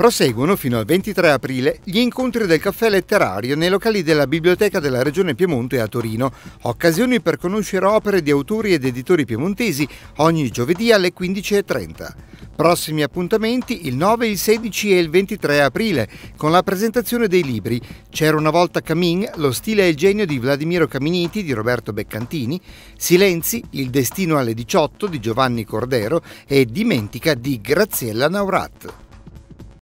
Proseguono fino al 23 aprile gli incontri del caffè letterario nei locali della Biblioteca della Regione Piemonte a Torino, occasioni per conoscere opere di autori ed editori piemontesi ogni giovedì alle 15.30. Prossimi appuntamenti il 9, il 16 e il 23 aprile con la presentazione dei libri C'era una volta Camin, lo stile e il genio di Vladimiro Caminiti di Roberto Beccantini, Silenzi, il destino alle 18 di Giovanni Cordero e Dimentica di Graziella Naurat.